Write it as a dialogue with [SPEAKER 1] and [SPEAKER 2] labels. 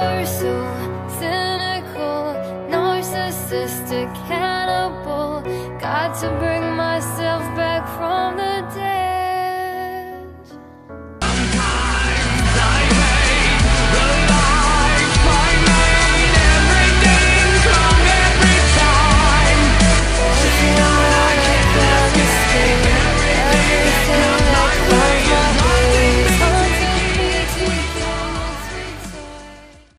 [SPEAKER 1] You're so cynical, narcissistic, cannibal, got to break.